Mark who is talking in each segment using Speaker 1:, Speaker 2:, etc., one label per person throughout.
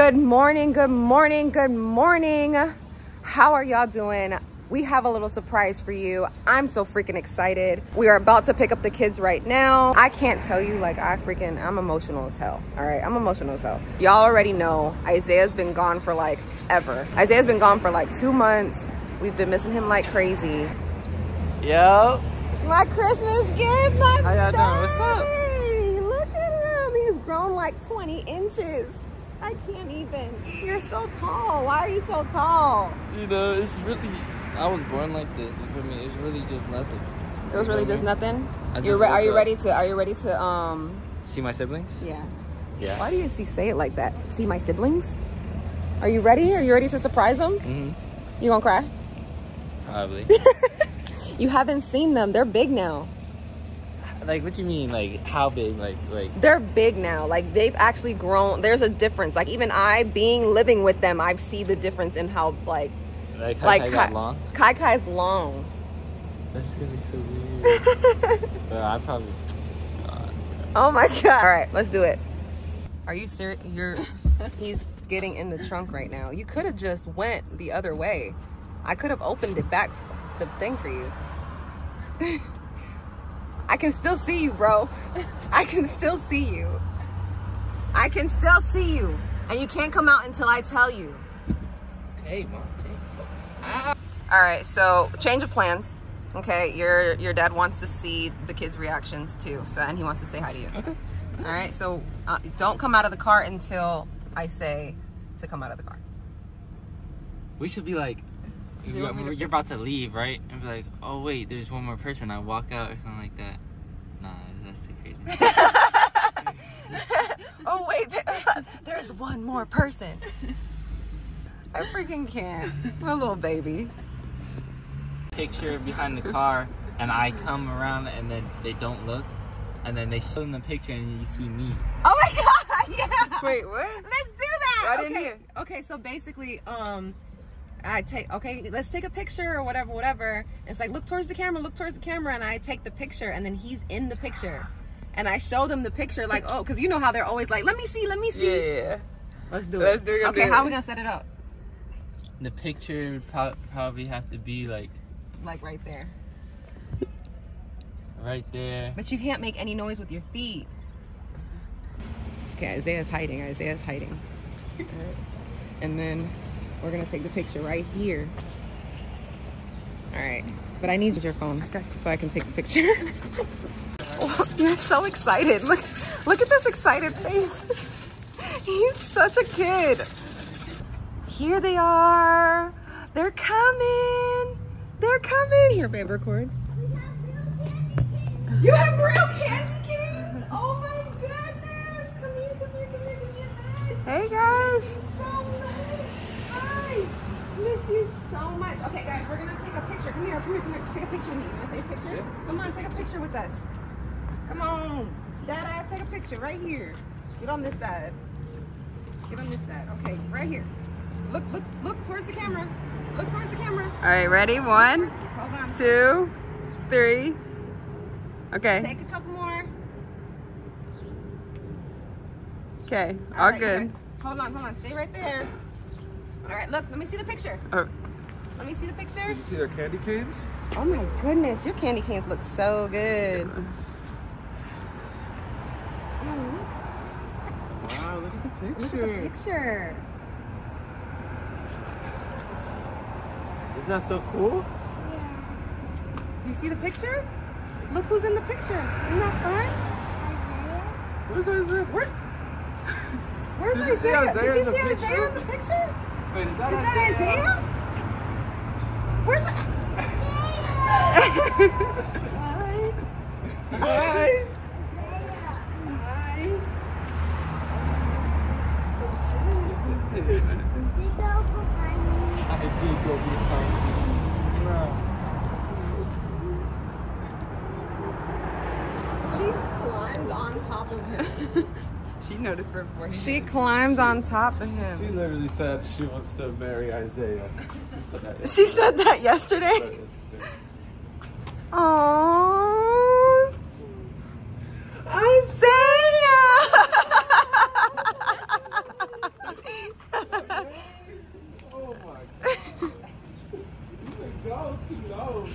Speaker 1: Good morning, good morning, good morning. How are y'all doing? We have a little surprise for you. I'm so freaking excited. We are about to pick up the kids right now. I can't tell you, like, I freaking, I'm emotional as hell. All right, I'm emotional as hell. Y'all already know Isaiah's been gone for like ever. Isaiah's been gone for like two months. We've been missing him like crazy.
Speaker 2: Yo.
Speaker 1: My Christmas gift, my
Speaker 2: How y'all doing? What's up?
Speaker 1: Look at him. He's grown like 20 inches. I can't even. You're so tall. Why are you so tall?
Speaker 2: You know, it's really. I was born like this. You feel me? It's really just nothing.
Speaker 1: It was really just nothing.
Speaker 2: Just
Speaker 1: You're re- are you
Speaker 2: up.
Speaker 1: ready to? Are you ready to? Um.
Speaker 2: See my siblings?
Speaker 1: Yeah.
Speaker 2: Yeah.
Speaker 1: Why do you see say it like that? See my siblings? Are you ready? Are you ready to surprise them?
Speaker 2: hmm
Speaker 1: You gonna cry?
Speaker 2: Probably.
Speaker 1: You haven't seen them. They're big now.
Speaker 2: Like, what do you mean? Like, how big? Like, like.
Speaker 1: They're big now. Like they've actually grown. There's a difference. Like even I, being living with them, I've see the difference in how like
Speaker 2: Like, how
Speaker 1: like
Speaker 2: I
Speaker 1: Kai,
Speaker 2: got long?
Speaker 1: Kai Kai's long.
Speaker 2: That's gonna be so weird. but I probably. God.
Speaker 1: Oh my god! All right, let's do it. Are you serious? You're. He's getting in the trunk right now. You could have just went the other way. I could have opened it back, the thing for you. I can still see you, bro. I can still see you. I can still see you, and you can't come out until I tell you.
Speaker 2: Okay, mom.
Speaker 1: All right, so change of plans. Okay, your your dad wants to see the kids' reactions too, so and he wants to say hi to you.
Speaker 2: Okay.
Speaker 1: All right, so uh, don't come out of the car until I say to come out of the car.
Speaker 2: We should be like.
Speaker 1: You
Speaker 2: You're,
Speaker 1: want me to
Speaker 2: you're about to leave, right? And be like, oh wait, there's one more person. I walk out or something like that. Nah, that's too crazy.
Speaker 1: oh wait, there- there's one more person. I freaking can't. My little baby.
Speaker 2: picture behind the car and I come around and then they don't look and then they show them the picture and you see me.
Speaker 1: Oh my god, yeah.
Speaker 3: Wait, what?
Speaker 1: Let's do that.
Speaker 3: I didn't
Speaker 1: okay.
Speaker 3: hear.
Speaker 1: Okay, so basically, um, I take okay, let's take a picture or whatever, whatever. It's like look towards the camera, look towards the camera, and I take the picture, and then he's in the picture, and I show them the picture, like oh, because you know how they're always like, let me see, let me see.
Speaker 3: Yeah.
Speaker 1: Let's do
Speaker 3: Let's
Speaker 1: it.
Speaker 3: do it,
Speaker 1: Okay,
Speaker 3: do
Speaker 1: how
Speaker 3: it.
Speaker 1: are we gonna set it up?
Speaker 2: The picture would pro- probably have to be like
Speaker 1: Like right there.
Speaker 2: right there.
Speaker 1: But you can't make any noise with your feet. Okay, Isaiah's hiding. Isaiah's hiding. Alright. And then we're gonna take the picture right here. All right, but I need your phone so I can take the picture. You're so excited. Look, look at this excited face. He's such a kid. Here they are. They're coming. They're coming. Here, babe, record. You have real candy canes? Oh my goodness! Come here, come here, come here, come here. Hey guys! So much. Hi. Miss you so much. Okay, guys, we're gonna take a picture. Come here, come here, come here. Take a picture with me. You wanna take a picture? Come on, take a picture with us. Come on, Dada, take a picture right here. Get on this side. Get on this side. Okay, right here. Look, look, look towards the camera. Look towards the camera.
Speaker 3: All right, ready? One,
Speaker 1: Hold on.
Speaker 3: two, three. Okay.
Speaker 1: Take a couple more.
Speaker 3: Okay. All
Speaker 1: right,
Speaker 3: good.
Speaker 1: okay. Hold on, hold on. Stay right there. All right, look. Let me see the picture.
Speaker 3: Oh,
Speaker 1: Let me see the picture.
Speaker 4: Did you see their candy canes?
Speaker 1: Oh my goodness, your candy canes look so good. Oh,
Speaker 4: look at the
Speaker 1: look, look at
Speaker 4: picture.
Speaker 1: picture.
Speaker 4: Isn't that so cool? Yeah.
Speaker 1: You see the picture? Look who's in the picture. Isn't that fun? Isaiah.
Speaker 4: Where's Isaiah?
Speaker 1: Where, where's
Speaker 4: Did you see
Speaker 1: Isaiah?
Speaker 4: Isaiah
Speaker 1: Did you see
Speaker 4: picture?
Speaker 1: Isaiah in the picture?
Speaker 4: Wait, is that
Speaker 1: Is that Isaiah? Where's
Speaker 4: Hi. I did go behind you. Wow.
Speaker 1: She climbed on top of him.
Speaker 3: she noticed before.
Speaker 1: She climbed on top of him.
Speaker 4: She literally said she wants to marry Isaiah. She said that.
Speaker 1: She said that yesterday.
Speaker 4: yesterday.
Speaker 1: Aww. Isaiah!
Speaker 4: bro.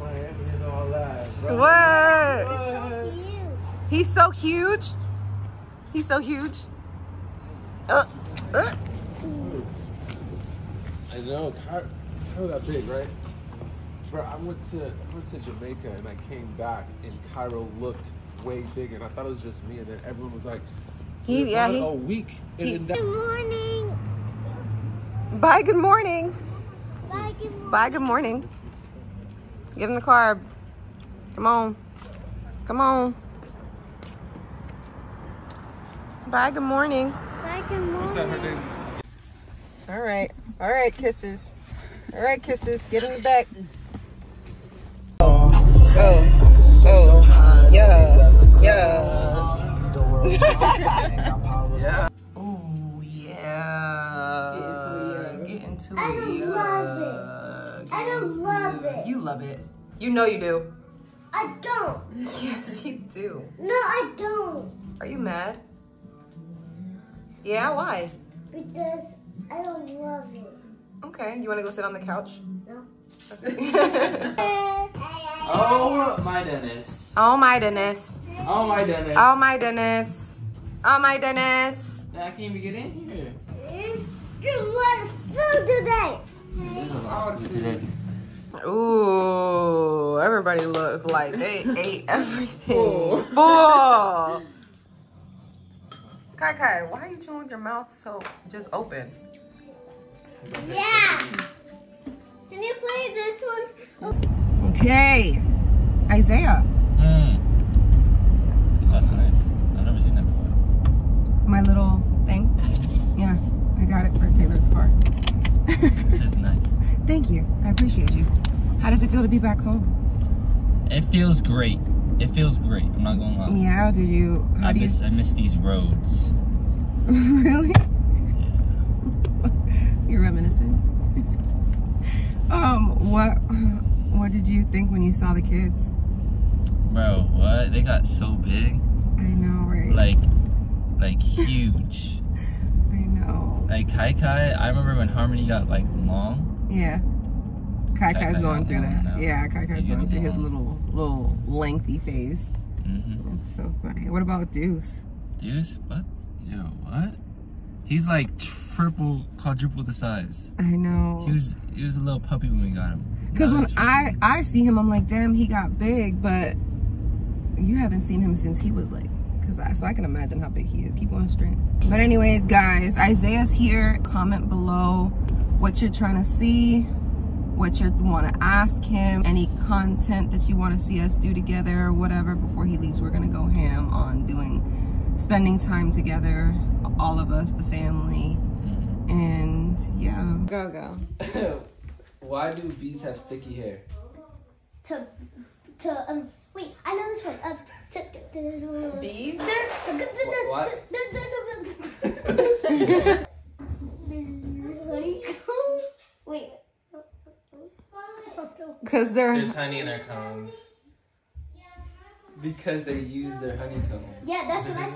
Speaker 4: Miami and all that, bro.
Speaker 1: What?
Speaker 4: What?
Speaker 1: He's so huge. He's so huge. Uh, uh.
Speaker 4: I know, Cairo, Cairo got big, right? Bro, I went to I went to Jamaica and I came back and Cairo looked way bigger and I thought it was just me and then everyone was like,
Speaker 1: He,
Speaker 4: "You're
Speaker 1: yeah,
Speaker 4: gone
Speaker 1: he.
Speaker 4: a week and
Speaker 1: he-
Speaker 4: then that,
Speaker 5: morning.
Speaker 1: Bye. Good morning.
Speaker 5: Bye, good morning.
Speaker 1: Bye. Good morning. Get in the car. Come on. Come on. Bye. Good morning.
Speaker 5: Bye, good morning.
Speaker 4: what's that her name's
Speaker 1: All right. All right. Kisses. All right. Kisses. Get in the back. Oh, oh. Oh. Yeah. Yeah.
Speaker 2: Yeah.
Speaker 1: Oh yeah. Get into it.
Speaker 5: I don't
Speaker 1: yeah.
Speaker 5: love
Speaker 1: Get
Speaker 5: I don't
Speaker 1: into
Speaker 5: love it.
Speaker 1: You love it. You know you do.
Speaker 5: I don't.
Speaker 1: Yes, you do.
Speaker 5: No, I don't.
Speaker 1: Are you mad? Yeah, why?
Speaker 5: Because I don't love it.
Speaker 1: Okay, you want to go sit on the couch?
Speaker 5: No.
Speaker 2: Oh my Dennis.
Speaker 1: oh my goodness.
Speaker 2: Oh my Dennis.
Speaker 1: Oh my goodness. Oh my goodness.
Speaker 2: I can't even get in here.
Speaker 5: Just what food today.
Speaker 2: There's a lot of food today.
Speaker 1: Ooh, everybody looks like they ate everything. Full. Kai Kai, why are you chewing with your mouth so just open?
Speaker 5: Yeah. Can you play this one?
Speaker 1: Okay, Isaiah,
Speaker 2: Mm. That's nice. I've never seen that before.
Speaker 1: my little thing. Yeah, I got it for Taylor's car.
Speaker 2: This is nice.
Speaker 1: Thank you. I appreciate you. How does it feel to be back home?
Speaker 2: It feels great. It feels great. I'm not gonna lie.
Speaker 1: Yeah, did you? How
Speaker 2: I
Speaker 1: do you?
Speaker 2: miss I miss these roads.
Speaker 1: really? You're reminiscent. um, what? What did you think when you saw the kids?
Speaker 2: Bro, what? They got so big.
Speaker 1: I know, right?
Speaker 2: Like like huge.
Speaker 1: I know.
Speaker 2: Like Kai Kai, I remember when Harmony got like long.
Speaker 1: Yeah. Kai
Speaker 2: Kai
Speaker 1: Kai's going through that.
Speaker 2: now.
Speaker 1: Yeah, Kai Kai's going through his little little lengthy phase.
Speaker 2: Mm-hmm.
Speaker 1: That's so funny. What about Deuce?
Speaker 2: Deuce, what? Yo, what? He's like triple, quadruple the size.
Speaker 1: I know.
Speaker 2: He was he was a little puppy when we got him.
Speaker 1: Because when I I see him, I'm like, damn, he got big, but you haven't seen him since he was like, cause I so I can imagine how big he is. Keep going straight. But anyways, guys, Isaiah's here. Comment below what you're trying to see, what you want to ask him, any content that you want to see us do together, or whatever. Before he leaves, we're gonna go ham on doing, spending time together, all of us, the family,
Speaker 2: Mhm.
Speaker 1: and yeah. Go go.
Speaker 2: Why do bees have sticky hair?
Speaker 5: To, to, um, wait, I know this one. Um, to, to, to,
Speaker 1: Bees?
Speaker 2: what?
Speaker 5: Wait.
Speaker 1: Cause they're
Speaker 2: There's honey in their combs. Because they use their honeycomb.
Speaker 5: Yeah, that's what I said.